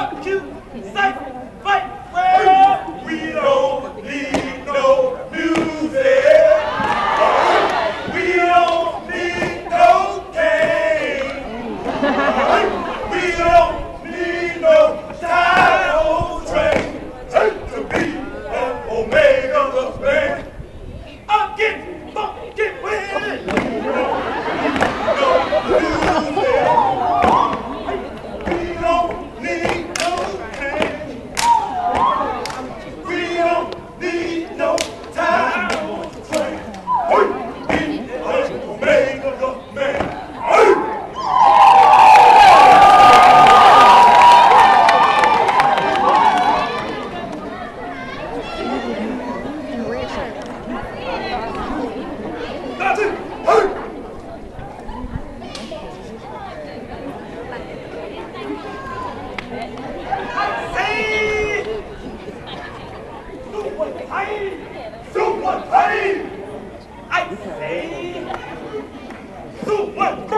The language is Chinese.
barbecue, safe. 哎！谁？苏万财，苏万财，哎！谁？苏万。